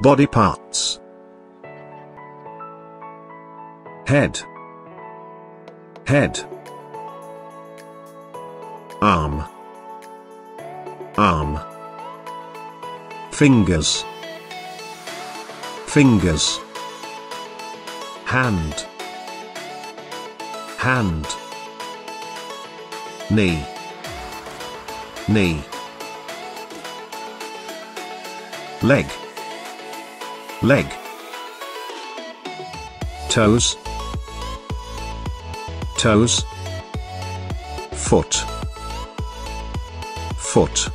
Body parts. Head. Head. Arm. Arm. Fingers. Fingers. Hand. Hand. Knee. Knee. Leg. Leg. Toes. Toes. Foot. Foot.